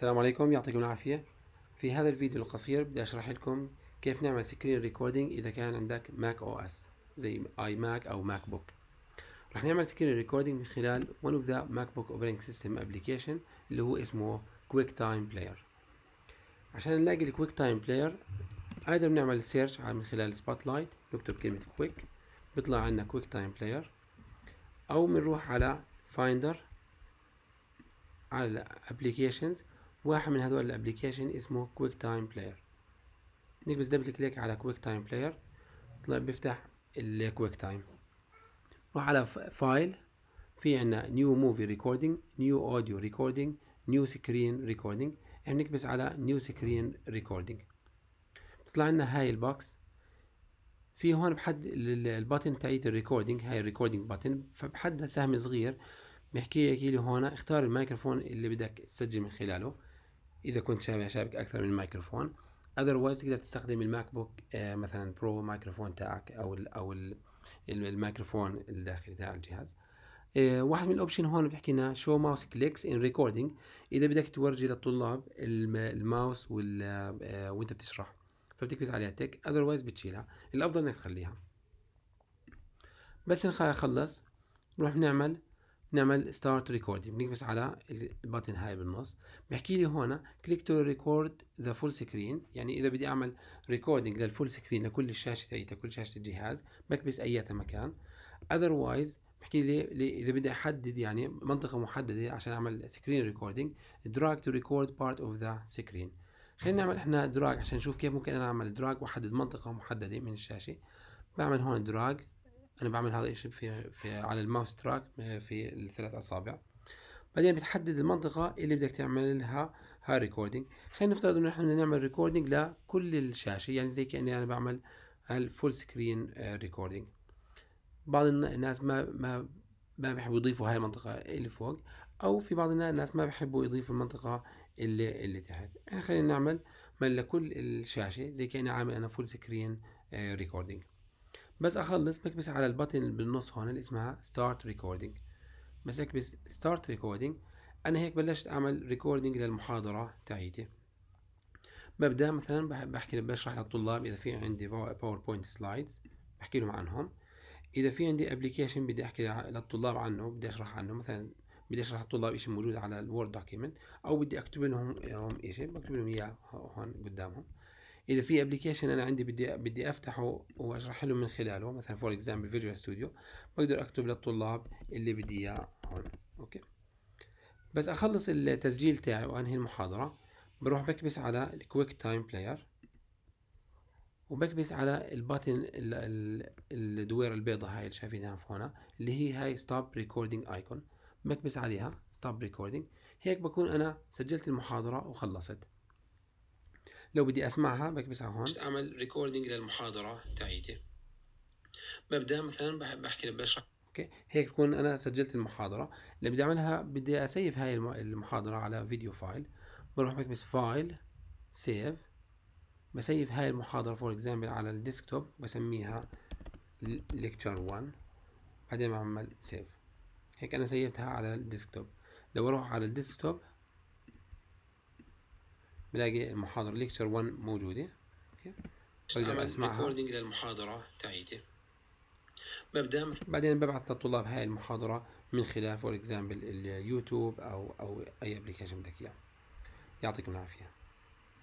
السلام عليكم يعطيكم العافية. في هذا الفيديو القصير بدي أشرح لكم كيف نعمل screen recording إذا كان عندك Mac OS زي iMac أو MacBook رح نعمل screen recording من خلال one of the MacBook Operating System application اللي هو اسمه QuickTime Player. عشان نلاقي ال QuickTime Player أيضا بنعمل search من خلال Spotlight نكتب كلمة quick بيطلع عنا QuickTime Player أو بنروح على Finder على applications واحد من هذول ال application اسمه QuickTime Player نكبس double click على QuickTime Player طلع بيفتح ال QuickTime نروح على file في عنا new movie recording new audio recording new screen recording إحنا نكبس على new screen recording بتطلع لنا هاي ال box. في هون بحد ال button تاعيت ال recording هاي ال recording button فبحدها سهم صغير بيحكي لك لي هون اختار الميكروفون اللي بدك تسجل من خلاله. إذا كنت شابك شابك أكثر من ميكروفون otherwise تقدر تستخدم ال MacBook آه مثلا Pro microphone تاعك أو ال أو ال الميكروفون الداخلي تاع الجهاز. آه واحد من ال option هون بيحكي لنا show mouse clicks in recording إذا بدك تورجي للطلاب الماوس آه وأنت بتشرح فبتكبس عليها تك. otherwise بتشيلها. الأفضل إنك تخليها. بس نخلص نروح نعمل نعمل start recording بنكبس على ال button هاي بالنص. بحكي لي هون click to record the full screen يعني إذا بدي أعمل recording لل full screen لكل الشاشة تاعتها كل شاشة الجهاز بكبس أياتها مكان. otherwise بحكي لي إذا بدي أحدد يعني منطقة محددة عشان أعمل screen recording drag to record part of the screen خلينا نعمل إحنا drag عشان نشوف كيف ممكن أنا أعمل drag وأحدد منطقة محددة من الشاشة. بعمل هون drag أنا بعمل هذا الشيء في, في على ال mouse track في الثلاث أصابع. بعدين بتحدد المنطقة اللي بدك تعمل لها هاي recording خلينا نفترض إنه إحنا نعمل recording لكل الشاشة يعني زي كأني أنا بعمل ال full screen recording بعض الناس ما ما ما بيحبوا يضيفوا هاي المنطقة اللي فوق أو في بعض الناس ما بيحبوا يضيفوا المنطقة اللي اللي تحت. إحنا خلينا نعمل من لكل الشاشة زي كأني عامل أنا full screen recording بس اخلص بكبس على اللي بالنص هون اللي اسمها start recording بس اكبس start recording أنا هيك بلشت أعمل recording للمحاضرة تاعيتي. ببدأ مثلا بحكي بشرح للطلاب إذا في عندي PowerPoint slides بحكي لهم عنهم. إذا في عندي application بدي أحكي للطلاب عنه بدي أشرح عنه مثلا بدي أشرح للطلاب شيء موجود على ال Word document أو بدي أكتب لهم شيء بكتب لهم إياه هون قدامهم. إذا في application أنا عندي بدي بدي أفتحه واشرح لهم من خلاله مثلا for example Visual Studio بقدر أكتب للطلاب اللي بدي إياه هون okay؟ بس أخلص التسجيل تاعي وأنهي المحاضرة بروح بكبس على ال QuickTime Player وبكبس على ال button الدويرة البيضاء هاي اللي شايفينها هون اللي هي هاي stop recording icon بكبس عليها stop recording هيك بكون أنا سجلت المحاضرة وخلصت. لو بدي أسمعها بكبس على هون. أعمل recording للمحاضرة تاعيتي. ببدا مثلا بحكي بشرح. okay. هيك بكون أنا سجلت المحاضرة. اللي بدي أعملها بدي أ save هاي المحاضرة على video file. بروح بكبس file save ب save هاي المحاضرة for example على ال desktop بسميها lecture 1 بعدين بعمل save هيك أنا save تها على ال desktop. لو أروح على ال desktop بلاقي المحاضرة lecture 1 موجودة. okay؟ بقدر أسمعها. recording للمحاضرة تاعيتي. ببدأ بعدين ببعث للطلاب هاي المحاضرة من خلال for example ال YouTube أو أو أي application بدك اياه يعطيكم العافية.